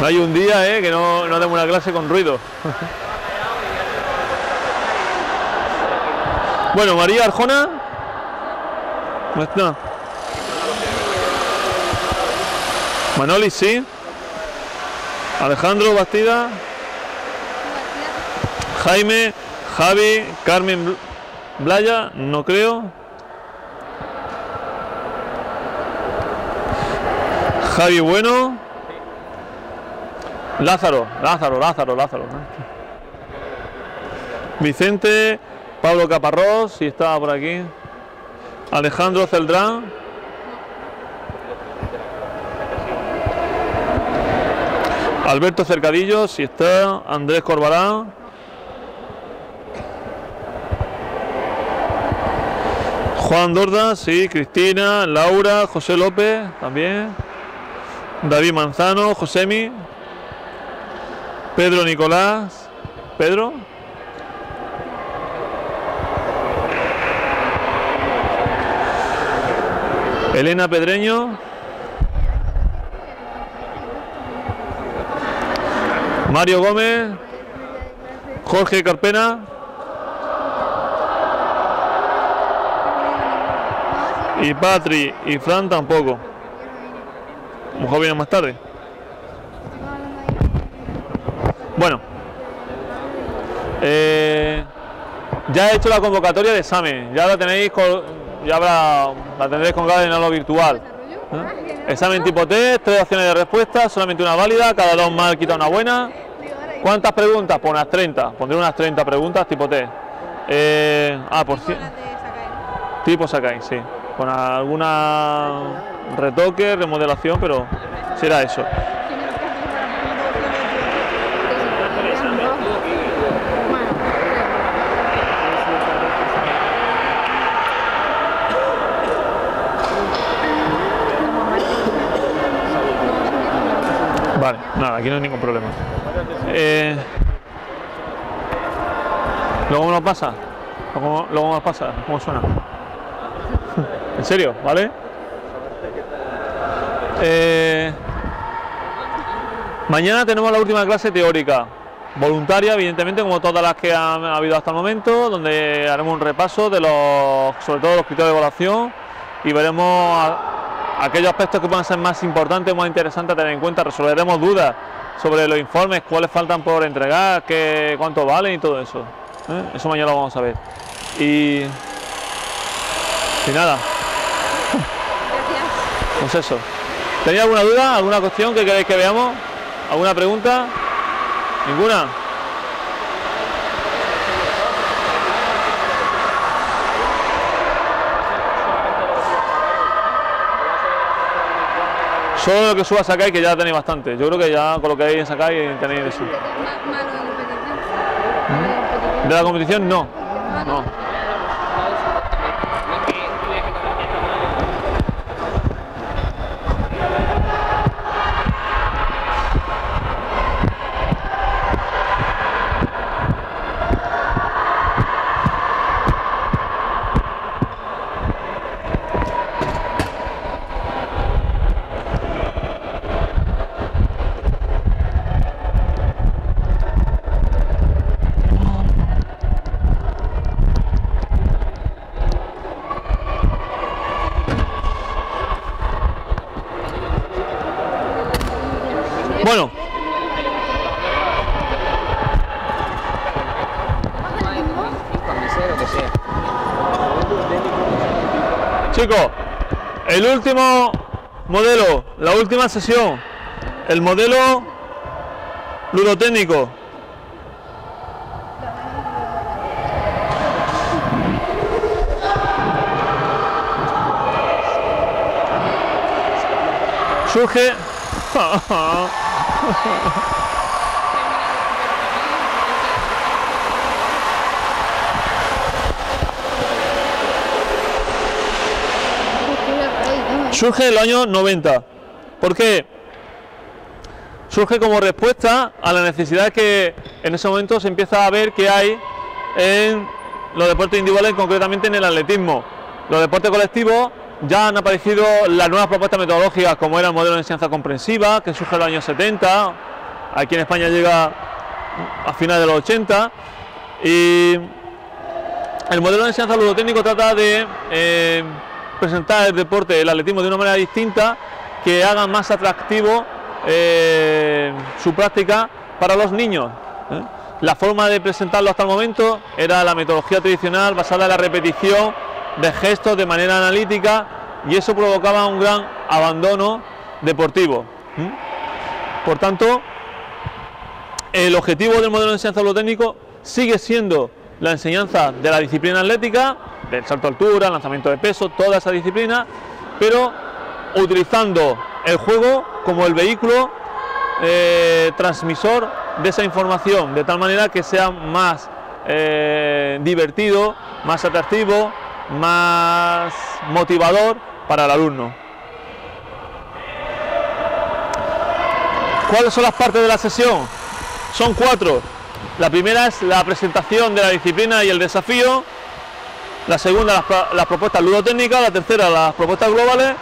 No hay un día eh, que no, no demos una clase con ruido. bueno, María Arjona. No. Manoli, sí. Alejandro Bastida. Jaime, Javi, Carmen Bl- Blaya, no creo. Javi Bueno. Lázaro, Lázaro, Lázaro, Lázaro. Vicente, Pablo Caparrós, si estaba por aquí. Alejandro Celdrán. Alberto Cercadillo, si está. Andrés Corbalán. Juan Dorda, sí, Cristina, Laura, José López, también. David Manzano, Josemi. Pedro Nicolás. Pedro. Elena Pedreño. Mario Gómez. Jorge Carpena. Y Patri y Fran tampoco. Mejor viene más tarde. Bueno. Eh, ya he hecho la convocatoria de examen. Ya la tenéis con, ya habrá, la tendréis colgada en lo virtual. ¿eh? Examen tipo test, tres opciones de respuesta, solamente una válida, cada dos mal quita una buena. ¿Cuántas preguntas? Pues unas 30. Pondré unas 30 preguntas tipo test. Eh, ah, por cierto. Tipo Sakai, sí. Con alguna retoque, remodelación, pero será eso. Nada, aquí no hay ningún problema. Eh, luego lo pasa. Luego, luego lo pasa. ¿Cómo suena? ¿En serio? ¿Vale? Eh, mañana tenemos la última clase teórica, voluntaria, evidentemente, como todas las que han habido hasta el momento, donde haremos un repaso de los, sobre todo los criterios de evaluación y veremos a- aquellos aspectos que puedan ser más importantes, más interesantes a tener en cuenta. Resolveremos dudas sobre los informes, cuáles faltan por entregar, qué, cuánto valen y todo eso. ¿eh? Eso mañana lo vamos a ver. Y, y nada, pues eso. ¿Tenéis alguna duda? ¿Alguna cuestión que queréis que veamos? ¿Alguna pregunta? ¿Ninguna? Solo lo que suba Sakai, que ya tenéis bastante. Yo creo que ya con lo que hay en Sakai tenéis eso. ¿De la competición? No. No. Bueno, el último modelo, la última sesión, el modelo ludotécnico. Surge surge en el año 90. ¿Por qué? Surge como respuesta a la necesidad que en ese momento se empieza a ver que hay en los deportes individuales, concretamente en el atletismo. Los deportes colectivos ya han aparecido las nuevas propuestas metodológicas como era el modelo de enseñanza comprensiva que surge en los años 70, aquí en España llega a finales de los 80 y el modelo de enseñanza ludotécnico trata de eh, presentar el deporte, el atletismo de una manera distinta que haga más atractivo eh, su práctica para los niños. ¿eh? La forma de presentarlo hasta el momento era la metodología tradicional basada en la repetición de gestos de manera analítica y eso provocaba un gran abandono deportivo. Por tanto, el objetivo del modelo de enseñanza técnico sigue siendo la enseñanza de la disciplina atlética, del salto a altura, lanzamiento de peso, toda esa disciplina, pero utilizando el juego como el vehículo eh, transmisor de esa información, de tal manera que sea más eh, divertido, más atractivo, más motivador para el alumno. ¿Cuáles son las partes de la sesión? Son cuatro. La primera es la presentación de la disciplina y el desafío. La segunda, las, propuestas ludotécnicas. La tercera, las propuestas globales.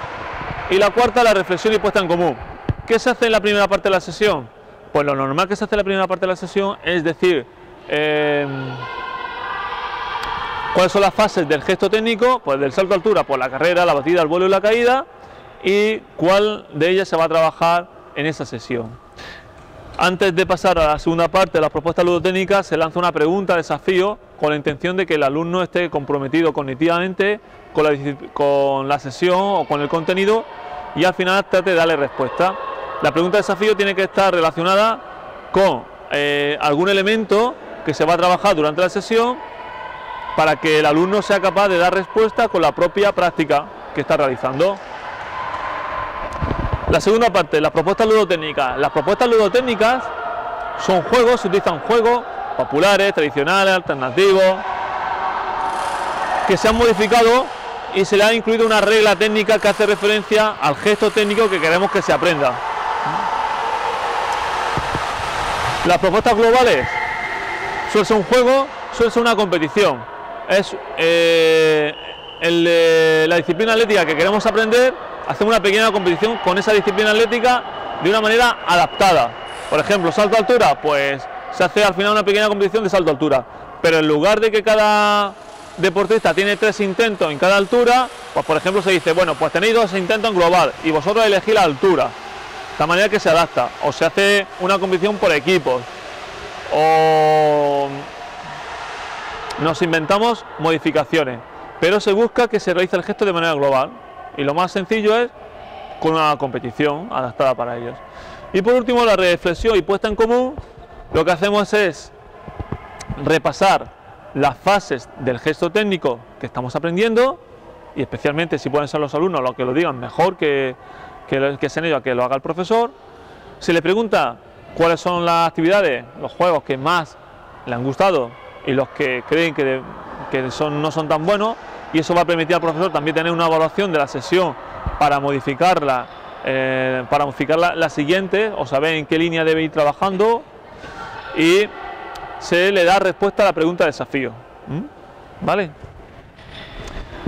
Y la cuarta, la reflexión y puesta en común. ¿Qué se hace en la primera parte de la sesión? Pues lo normal que se hace en la primera parte de la sesión es decir, em, cuáles son las fases del gesto técnico, pues del salto a altura, pues la carrera, la batida, el vuelo y la caída, y cuál de ellas se va a trabajar en esa sesión. Antes de pasar a la segunda parte de la propuesta ludotécnica, se lanza una pregunta, desafío, con la intención de que el alumno esté comprometido cognitivamente con la, con la sesión o con el contenido y al final trate de darle respuesta. La pregunta desafío tiene que estar relacionada con eh, algún elemento que se va a trabajar durante la sesión para que el alumno sea capaz de dar respuesta con la propia práctica que está realizando. La segunda parte, las propuestas ludotécnicas. Las propuestas ludotécnicas son juegos, se utilizan juegos populares, tradicionales, alternativos, que se han modificado y se le ha incluido una regla técnica que hace referencia al gesto técnico que queremos que se aprenda. Las propuestas globales suelen ser un juego, suele ser una competición. Es eh, la disciplina atlética que queremos aprender hacemos una pequeña competición con esa disciplina atlética de una manera adaptada. Por ejemplo, salto a altura, pues se hace al final una pequeña competición de salto altura. Pero en lugar de que cada deportista tiene tres intentos en cada altura, pues por ejemplo se dice, bueno, pues tenéis dos intentos en global y vosotros elegís la altura. De esta manera que se adapta. O se hace una competición por equipos. O nos inventamos modificaciones. Pero se busca que se realice el gesto de manera global. Y lo más sencillo es con una competición adaptada para ellos. Y por último, la reflexión y puesta en común, lo que hacemos es repasar las fases del gesto técnico que estamos aprendiendo y especialmente si pueden ser los alumnos los que lo digan mejor que, que, que sean ellos que lo haga el profesor. Se le pregunta cuáles son las actividades, los juegos que más le han gustado y los que creen que, que son, no son tan buenos y eso va a permitir al profesor también tener una evaluación de la sesión para modificarla, eh, para modificar la, siguiente o saber en qué línea debe ir trabajando y se le da respuesta a la pregunta de desafío. ¿Vale?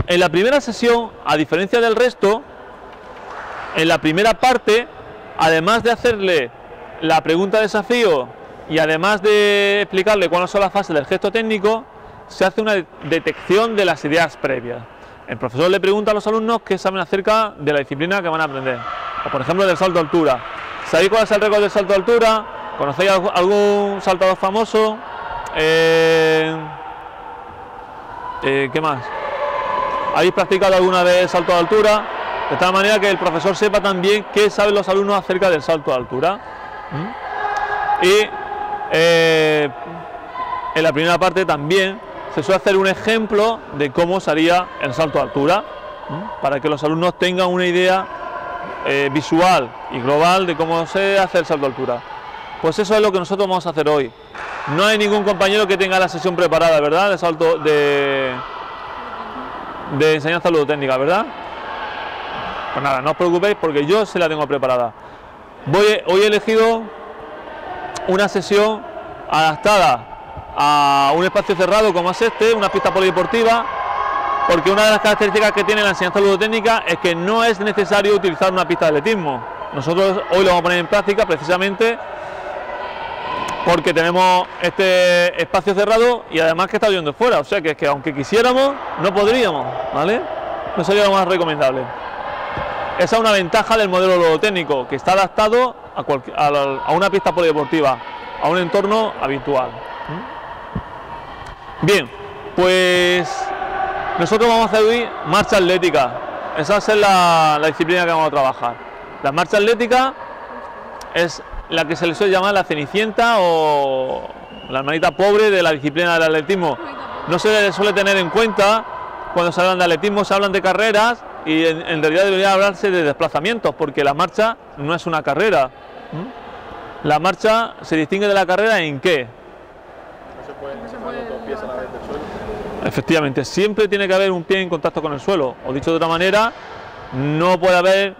En la primera sesión, a diferencia del resto, en la primera parte, además de hacerle la pregunta de desafío y además de explicarle cuáles son las fases del gesto técnico, se hace una detección de las ideas previas. El profesor le pregunta a los alumnos qué saben acerca de la disciplina que van a aprender. O por ejemplo del salto a altura. ¿Sabéis cuál es el récord del salto altura? ¿Conocéis algún saltador famoso? Eh, eh, ¿Qué más? ¿Habéis practicado alguna vez salto a altura? De tal manera que el profesor sepa también qué saben los alumnos acerca del salto a altura. ¿Mm? Y eh, en la primera parte también se suele hacer un ejemplo de cómo sería el salto a altura, para que los alumnos tengan una idea visual y global de cómo se hace el salto a altura. Pues eso es lo que nosotros vamos a hacer hoy. No hay ningún compañero que tenga la sesión preparada, ¿verdad? De salto de, de enseñanza ludotécnica, ¿verdad? Pues nada, no os preocupéis porque yo se la tengo preparada. Hoy he elegido una sesión adaptada a un espacio cerrado como es este, una pista polideportiva, porque una de las características que tiene la enseñanza ludotécnica es que no es necesario utilizar una pista de atletismo. Nosotros hoy lo vamos a poner en práctica precisamente porque tenemos este espacio cerrado y además que está lloviendo fuera, o sea que es que aunque quisiéramos, no podríamos, ¿vale? No sería lo más recomendable. Esa es una ventaja del modelo ludotécnico, que está adaptado a, una pista polideportiva, a un entorno habitual. Bien, pues nosotros vamos a hacer hoy marcha atlética. Esa es la, la disciplina que vamos a trabajar. La marcha atlética es la que se le suele llamar la cenicienta o la hermanita pobre de la disciplina del atletismo. No se le suele tener en cuenta cuando se hablan de atletismo, se hablan de carreras y en, realidad debería hablarse de desplazamientos, porque la marcha no es una carrera. La marcha se distingue de la carrera en qué? No se puede, dos pies a la vez del suelo. Efectivamente, siempre tiene que haber un pie en contacto con el suelo, o dicho de otra manera, no puede haber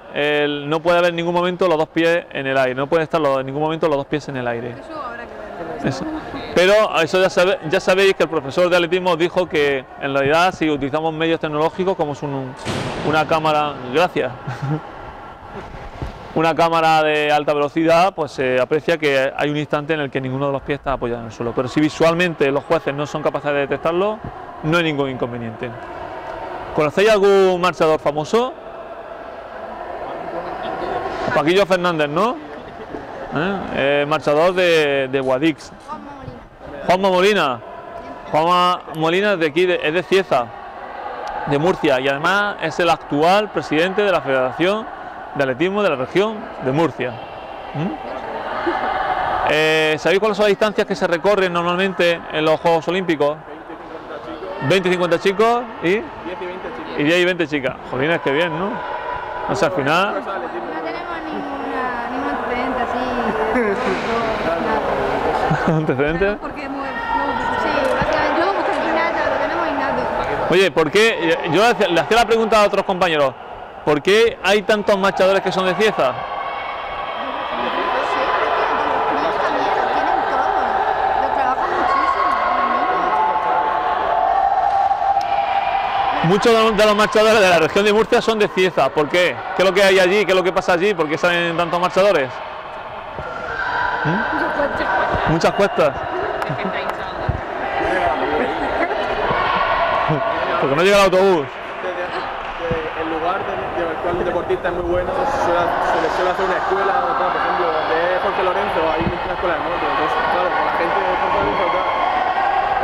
no puede haber en ningún momento los dos pies en el aire, no puede estar en ningún momento los dos pies en el aire. Eso Pero eso ya, ya sabéis que el profesor de atletismo dijo que en realidad si utilizamos medios tecnológicos como es una cámara, gracias, una cámara de alta velocidad, pues se aprecia que hay un instante en el que ninguno de los pies está apoyado en el suelo. Pero si visualmente los jueces no son capaces de detectarlo, no hay ningún inconveniente. ¿Conocéis algún marchador famoso? Paquillo Fernández, ¿no? ¿Eh? marchador de, de Guadix. Juanma Molina. Juanma Molina es de aquí, es de Cieza, de Murcia, y además es el actual presidente de la Federación de Atletismo de la región de Murcia. ¿Mm? Eh, ¿Sabéis cuáles son las distancias que se recorren normalmente en los Juegos Olímpicos? 20 y 50 chicos y 10 y 20 chicas. Y 10 y 20 chicas. Jolines, qué bien, ¿no? O sea, al final ¿Antecedentes? Porque, no, sí, básicamente lo tenemos innato. Oye, ¿por qué? Yo le hacía la pregunta a otros compañeros, ¿por qué hay tantos marchadores que son de Cieza? Muchos de los marchadores de la región de Murcia son de Cieza. ¿Por qué? ¿Qué es lo que hay allí? ¿Qué es lo que pasa allí? ¿Por qué salen tantos marchadores? ¿Mm? Muchas cuestas. Porque no llega el autobús. El lugar del cual un deportista es muy bueno, se le suele hacer una escuela, por ejemplo, de Jorge Lorenzo, hay una escuela de moto, entonces, claro, con la gente de Jorge Lorenzo o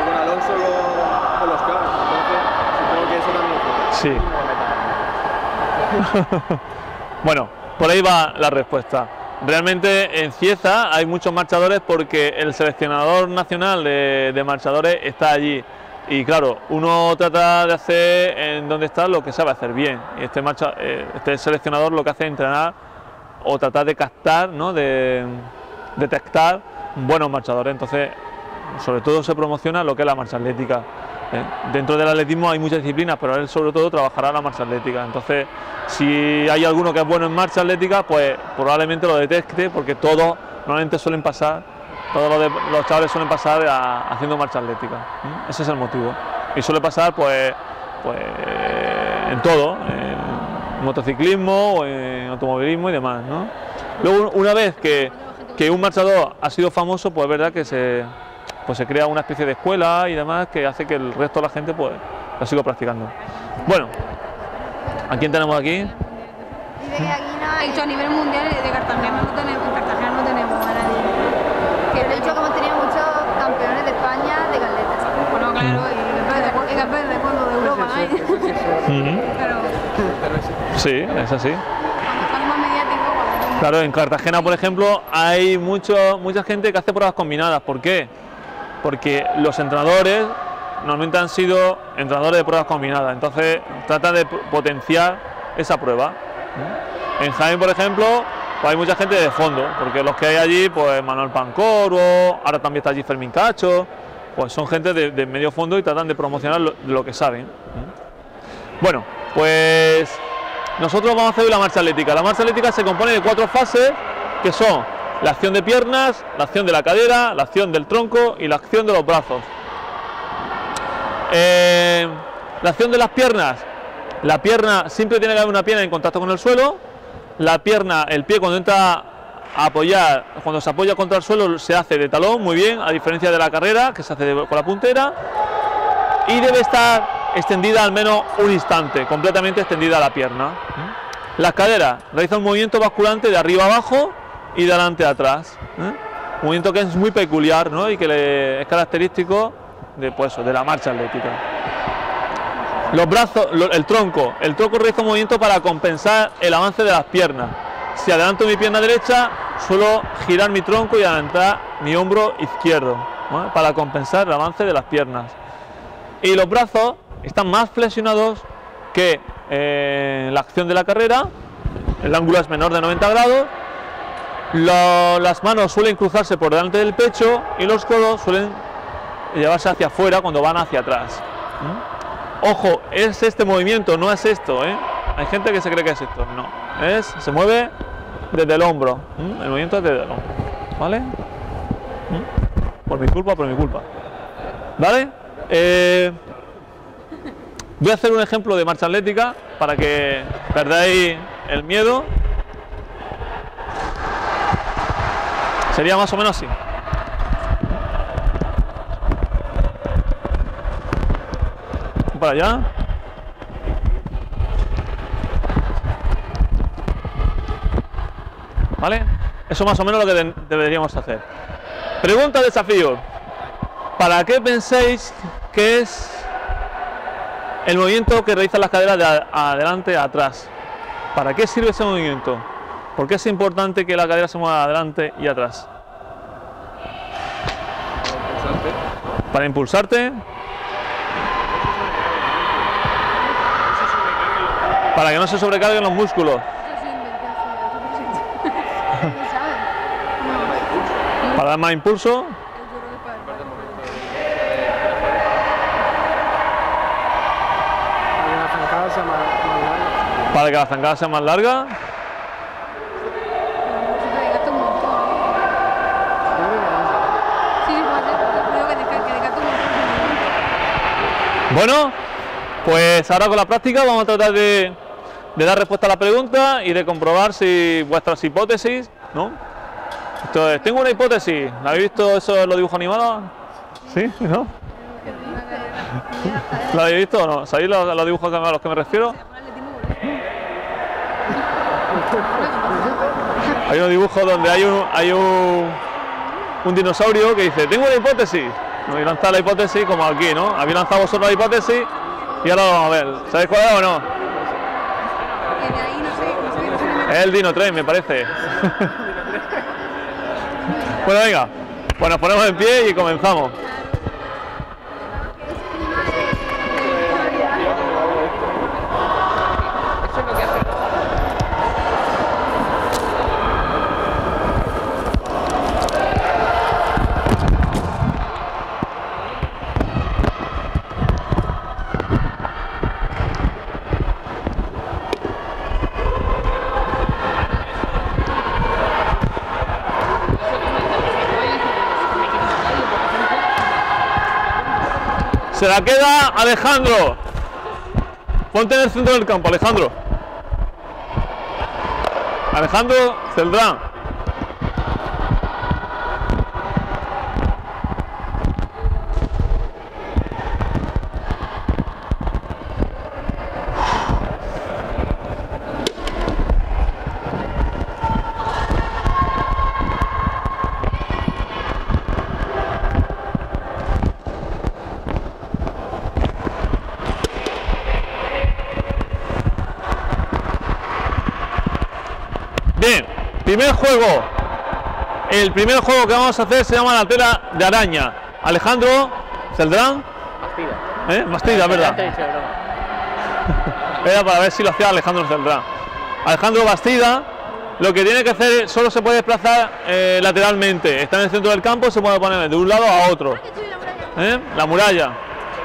con Alonso con los carros, entonces supongo que eso también Sí. bueno, por ahí va la respuesta. Realmente en Cieza hay muchos marchadores porque el seleccionador nacional de, marchadores está allí. Y claro, uno trata de hacer en donde está lo que sabe hacer bien. Y este, eh, este seleccionador lo que hace es entrenar o tratar de captar, ¿no? de detectar buenos marchadores. Entonces, sobre todo se promociona lo que es la marcha atlética. ¿Eh? Dentro del atletismo hay muchas disciplinas, pero él sobre todo trabajará la marcha atlética. Entonces, si hay alguno que es bueno en marcha atlética, pues probablemente lo detecte, porque todos normalmente suelen pasar, todos los, chavales suelen pasar haciendo marcha atlética. ¿eh? Ese es el motivo. Y suele pasar, pues, pues en todo, en motociclismo, en automovilismo y demás. Luego, una vez que, que un marchador ha sido famoso, pues es verdad que se pues se crea una especie de escuela y demás que hace que el resto de la gente pues lo siga practicando. Bueno, ¿a quién tenemos aquí? Dice que aquí no, hecho a nivel mundial de Cartagena no tenemos, en Cartagena no tenemos a nadie. Que de hecho como tenido muchos campeones de España de galetas. Bueno, claro, y campeones de cuando de Europa, ¿no? Sí, es así. Claro, en Cartagena, por ejemplo, hay mucho, mucha gente que hace pruebas combinadas. ¿Por qué? Porque los entrenadores normalmente han sido entrenadores de pruebas combinadas, entonces tratan de potenciar esa prueba. En Jaén, por ejemplo, pues hay mucha gente de fondo, porque los que hay allí, pues Manuel Pancoro, ahora también está allí Fermín Cacho, pues son gente de, medio fondo y tratan de promocionar lo, que saben. Bueno, pues nosotros vamos a hacer la marcha atlética. La marcha atlética se compone de cuatro fases que son la acción de piernas, la acción de la cadera, la acción del tronco y la acción de los brazos. Eh, La acción de las piernas. La pierna, siempre tiene que haber una pierna en contacto con el suelo. La pierna, el pie cuando entra a apoyar, cuando se apoya contra el suelo se hace de talón, muy bien, a diferencia de la carrera, que se hace con la puntera. Y debe estar extendida al menos un instante, completamente extendida la pierna. Las caderas, realiza un movimiento basculante de arriba abajo y de adelante a atrás. ¿eh? Un movimiento que es muy peculiar ¿no? y que es característico de, pues, de la marcha atlética. Los brazos, el tronco. El tronco realiza un movimiento para compensar el avance de las piernas. Si adelanto mi pierna derecha, suelo girar mi tronco y adelantar mi hombro izquierdo, para compensar el avance de las piernas. Y los brazos están más flexionados que eh, la acción de la carrera. El ángulo es menor de 90 grados. Las manos suelen cruzarse por delante del pecho y los codos suelen llevarse hacia afuera cuando van hacia atrás. Ojo, es este movimiento, no es esto, ¿eh? Hay gente que se cree que es esto, no. Es, se mueve desde el hombro. El movimiento es desde el hombro. ¿Vale? Por mi culpa, por mi culpa. ¿Vale? Eh, voy a hacer un ejemplo de marcha atlética para que perdáis el miedo. Sería más o menos así. Para allá. ¿Vale? Eso más o menos lo que de- deberíamos hacer. Pregunta desafío. ¿Para qué pensáis que es el movimiento que realizan las caderas de adelante a atrás? ¿Para qué sirve ese movimiento? ¿Por qué es importante que la cadera se mueva adelante y atrás? Para impulsarte. Para que no se sobrecarguen los músculos. Para dar más impulso. Para que la zancada sea más larga. Eso te desgasta un montón. Sí, puede ser. Creo que desga- que desgasta un montón. Bueno, pues ahora con la práctica vamos a tratar de, de dar respuesta a la pregunta y de comprobar si vuestras hipótesis, ¿no? Entonces, tengo una hipótesis. ¿La habéis visto eso en los dibujos animados? ¿Sí? ¿No? ¿La habéis visto o no? ¿Sabéis los, los dibujos a los que me refiero? Hay unos dibujos donde hay un, hay un, un dinosaurio que dice, tengo una hipótesis. ¿No? Y lanza la hipótesis como aquí, ¿no? Habéis lanzado vosotros la hipótesis y ahora vamos a ver. ¿Sabéis cuál es o no? Es el Dino 3, me parece. bueno, venga. Pues nos ponemos en pie y comenzamos. Se la queda Alejandro. Ponte en el centro del campo, Alejandro. Alejandro Celdrán. Bien, primer juego. El primer juego que vamos a hacer se llama la tela de araña. Alejandro Celdrán. Bastida. ¿Eh? Bastida, ¿verdad? Era para ver si lo hacía Alejandro Celdrán. Alejandro Bastida, lo que tiene que hacer, solo se puede desplazar eh, lateralmente. Está en el centro del campo, se puede poner de un lado a otro. ¿Eh? La muralla.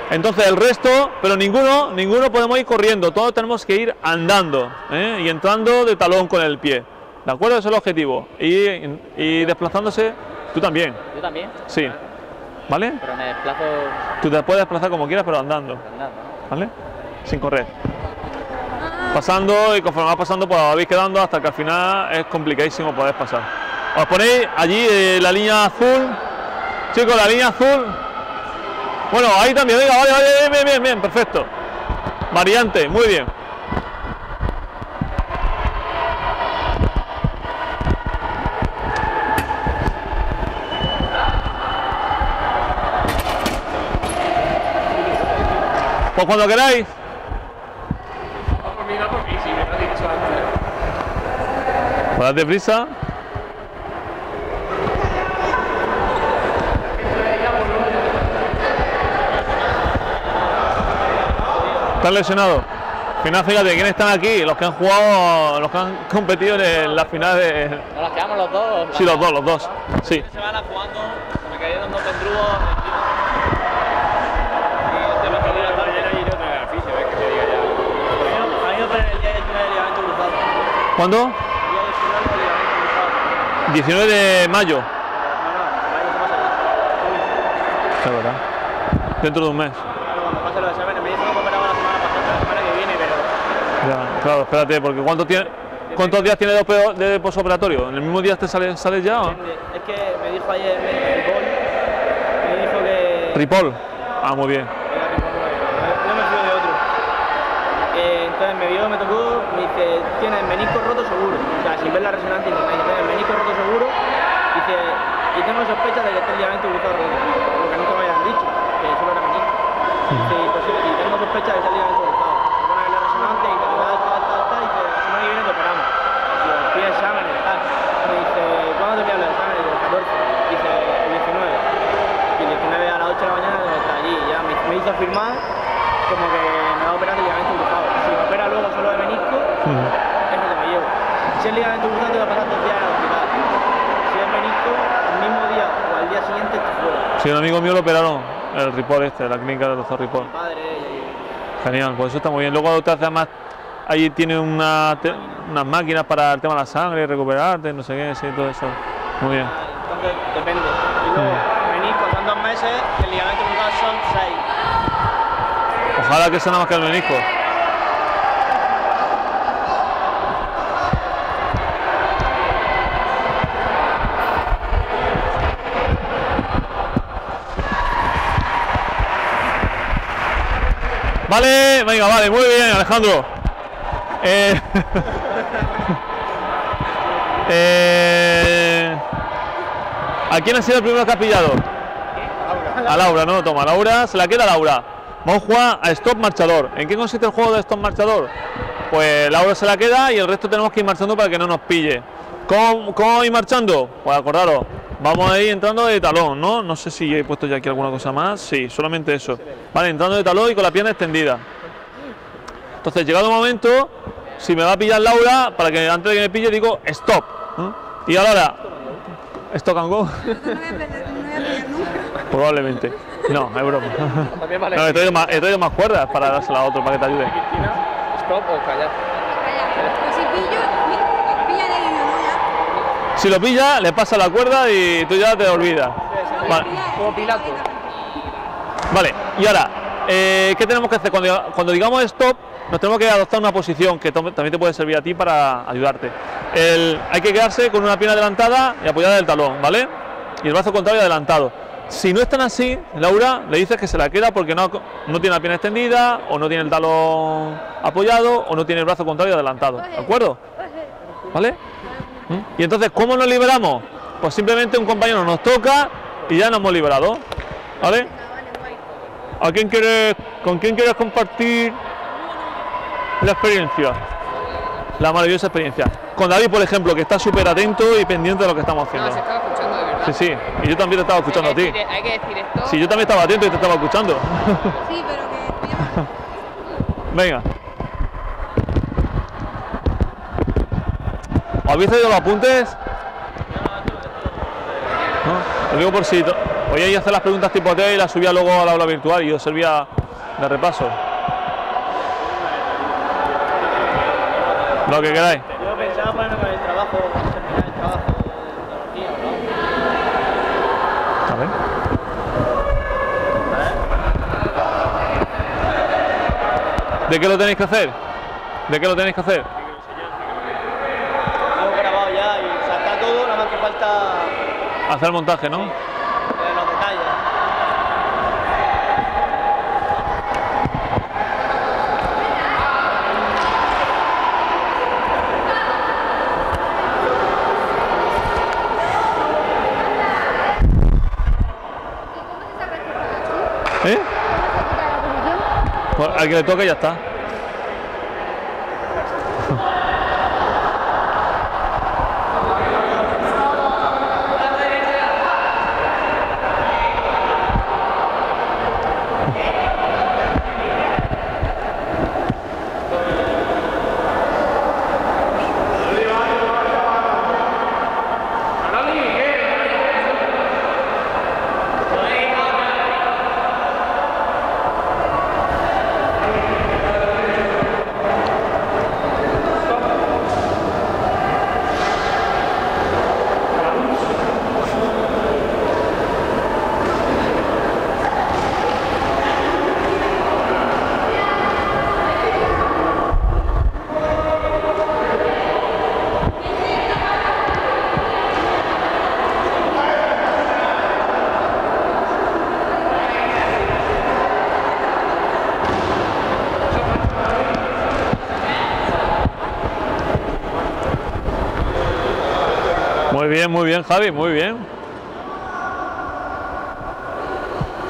Entonces el resto, pero ninguno, ninguno podemos ir corriendo, todos tenemos que ir andando ¿eh? y entrando de talón con el pie. ¿De acuerdo? Ese es el objetivo. Y, y desplazándose, tú también, Yo también, sí. ¿Vale? pero me desplazo Tú te puedes desplazar como quieras, pero andando. andando. ¿Vale? sin correr. Pasando y conforme va pasando, pues vais quedando hasta que al final es complicadísimo poder pasar. Os ponéis allí eh, la línea azul, chicos, la línea azul. Bueno, ahí también, venga, vale, vale, bien, bien, bien, bien, perfecto. Variante, muy bien. Pues cuando queráis. Va por mí, va por mí, sí, me lo has dicho antes. Pues date prisa. ¿Están lesionados? Final, fíjate, ¿quiénes están aquí? Los que han jugado, los que han competido en la final de... ¿Nos las quedamos los dos? Sí, los dos, los dos. Sí. Se van a jugando, me cayeron dos pendrugos ¿Cuándo? El día 19 de ligamento cruzado. 19 de mayo. Es verdad. Dentro de un mes. Ya, claro, espérate, porque ¿cuánto tiene, ¿cuántos días tiene de posoperatorio? ¿En el mismo día te sales sales ya? o? es que me dijo ayer gol, me dijo que... Ripoll. Ah, muy bien. Era Ripoll, no no me fío de otro. Eh, entonces me vio, me tocó, me el menisco roto seguro. O sea, sin ver la resonancia dice, tienes el menisco roto seguro. Dice, y tengo sospecha de que este ligamento cruzado roto. Lo que nunca me habían dicho, que solo era menisco. Dice, y, pues, sí, y tengo sospecha de que este ligamento cruzado. A ver la resonancia y tal, tal, tal, tal, tal, y dice, la semana que viene te operamos. Digo, pide exámenes, tal. Me dice, ¿cuándo te envían los exámenes? Digo, el 14. Dice, el 19. Y el 19 a las 8 de la mañana estar allí. Ya me, me hizo firmar como que me va a operar de ligamento cruzado. Si me opera luego solo de menisco. es lo que me llevo. Si es ligamento cruzado, te va a pasar dos días en el hospital. Si es menisco, el mismo día o al día siguiente estoy fuera. Sí, un amigo mío lo operaron, el Ripoll este, la clínica de doctor Ripoll. Mi padre y... Genial, pues eso está muy bien. Luego te hace además, allí tiene una, unas máquinas para el tema de la sangre, recuperarte, no sé qué, sí, todo eso. Muy bien. Entonces, depende. Y luego, menisco son dos meses y el ligamento cruzado son seis. Ojalá que sea nada más que el menisco. Vale, venga, vale, muy bien, Alejandro. Eh, eh, ¿A quién ha sido el primero que ha pillado? A Laura, no, toma, Laura, se la queda Laura. Vamos a jugar a Stop Marchador. ¿En qué consiste el juego de Stop Marchador? Pues Laura se la queda y el resto tenemos que ir marchando para que no nos pille. ¿Cómo, cómo ir marchando? Pues acordaros, vamos a ir entrando de talón, ¿no? No sé si he puesto ya aquí alguna cosa más. Sí, solamente eso. Vale, entrando de talón y con la pierna extendida. Entonces, llegado el momento, si me va a pillar Laura, para que antes de que me pille digo stop. Y ahora, stop and go. No voy a perder, no voy a pillar nunca. Probablemente. No, es broma. También vale. No, he traído más, he traído más cuerdas para dársela a otro para que te ayude. Cristina, stop o callar. Calla. Pues si pillo, pi- pilla de niño, ¿no? Ya. Si lo pilla, le pasa la cuerda y tú ya te olvidas. Vale, Como Pilato. vale. y ahora, eh, ¿qué tenemos que hacer? Cuando, cuando digamos stop, nos tenemos que adoptar una posición que también te puede servir a ti para ayudarte. El- hay que quedarse con una pierna adelantada y apoyada del talón, ¿vale? Y el brazo contrario adelantado. Si no están así, Laura, le dices que se la queda porque no, no tiene la pierna extendida, o no tiene el talón apoyado, o no tiene el brazo contrario adelantado. ¿De acuerdo? ¿Vale? ¿Mm? Y entonces, ¿cómo nos liberamos? Pues simplemente un compañero nos toca y ya nos hemos liberado. ¿Vale? ¿A quién quieres, ¿Con quién quieres compartir la experiencia? La maravillosa experiencia. Con David, por ejemplo, que está súper atento y pendiente de lo que estamos haciendo. No, se estaba escuchando de verdad. Sí, sí. Y yo también te estaba escuchando a hay, que ti. hay que decir esto. Sí, yo también estaba atento y te estaba escuchando. Sí, pero que. Venga. Habéis traído los apuntes? No, lo digo por si to- podíais hacer las preguntas tipo T y las subía luego al aula virtual y os servía de repaso. Lo que queráis. Yo pensaba ponerme con el trabajo, terminar el trabajo de tecnología, ¿no? A ver. ¿De qué lo tenéis que hacer? ¿De qué lo tenéis que hacer? Hemos grabado ya y o sea, está todo, nada más que falta Hacer el montaje, ¿no? eh, los detalles. ¿Eh? Pues al que le toque ya está. Muy bien, Javi, muy bien.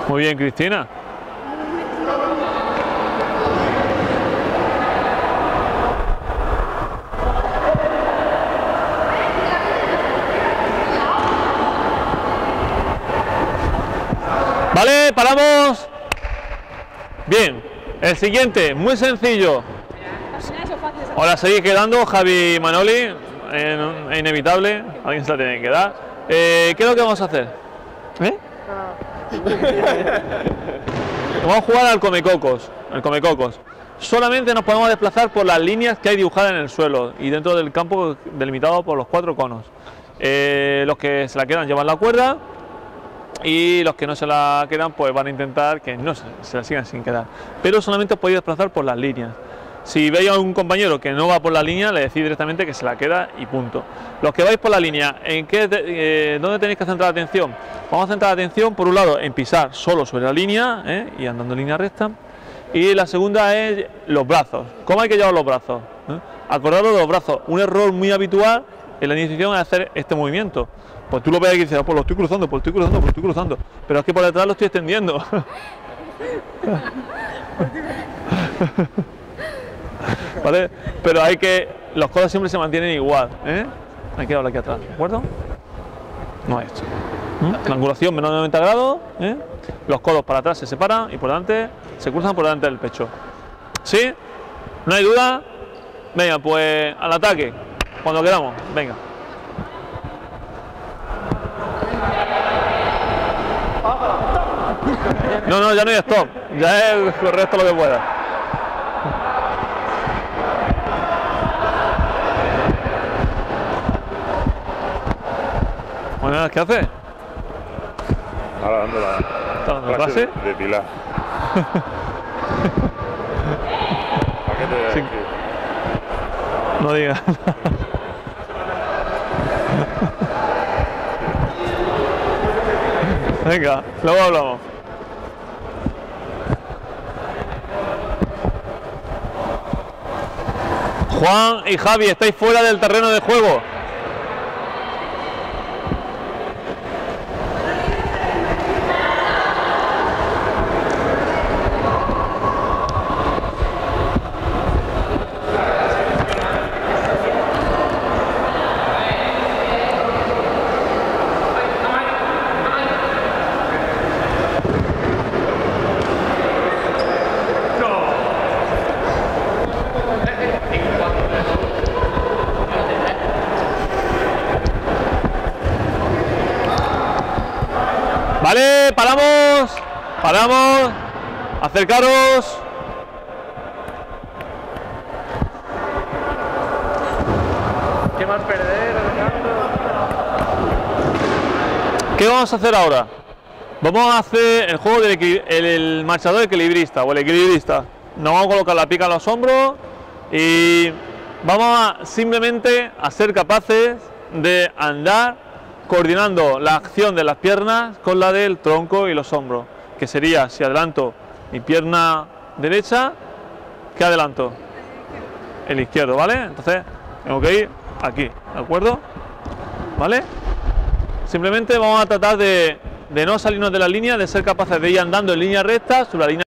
Muy bien, Cristina. Vale, paramos. Bien, el siguiente, muy sencillo. Ahora seguís quedando, Javi Manoli, en- es inevitable, alguien se la tiene que dar. Eh, ¿Qué es lo que vamos a hacer? ¿Eh? vamos a jugar al comecocos, al comecocos. Solamente nos podemos desplazar por las líneas que hay dibujadas en el suelo y dentro del campo delimitado por los cuatro conos. Eh, los que se la quedan llevan la cuerda y los que no se la quedan pues van a intentar que no se, se la sigan sin quedar. Pero solamente os podéis desplazar por las líneas. Si veis a un compañero que no va por la línea, le decís directamente que se la queda y punto. Los que vais por la línea, ¿en qué eh, ¿dónde tenéis que centrar la atención? Vamos a centrar la atención, por un lado, en pisar solo sobre la línea ¿eh? y andando en línea recta. Y la segunda es los brazos. ¿Cómo hay que llevar los brazos? ¿Eh? Acordaros de los brazos. Un error muy habitual en la iniciación es hacer este movimiento. Pues tú lo ves y dices, "Ah, pues lo estoy cruzando, pues lo estoy cruzando, pues lo estoy cruzando. Pero es que por detrás lo estoy extendiendo. ¿Vale? Pero hay que. Los codos siempre se mantienen igual. ¿eh? Hay que darle aquí atrás, ¿de acuerdo? No esto. ¿Mm? La angulación menos de 90 grados. ¿eh? Los codos para atrás se separan y por delante se cruzan por delante del pecho. ¿Sí? ¿No hay duda? Venga, pues al ataque. Cuando queramos. Venga. No, no, ya no hay stop. Ya es correcto lo que pueda. Bueno, ¿qué hace? Ahora dando la ¿Está dando clase? de Pilar. ¿Para qué te a Sí. No digas. Venga, luego hablamos. Juan y Javi, estáis fuera del terreno de juego. Vale, paramos, paramos, acercaros. ¿Qué más perder, Alejandro? ¿Qué vamos a hacer ahora? Vamos a hacer el juego del el, el marchador equilibrista o el equilibrista. nos vamos a colocar la pica a los hombros y vamos a simplemente a ser capaces de andar coordinando la acción de las piernas con la del tronco y los hombros, que sería si adelanto mi pierna derecha, ¿qué adelanto? El izquierdo, ¿vale? Entonces tengo que ir aquí, ¿de acuerdo? ¿Vale? Simplemente vamos a tratar de, de no salirnos de la línea, de ser capaces de ir andando en línea recta sobre la línea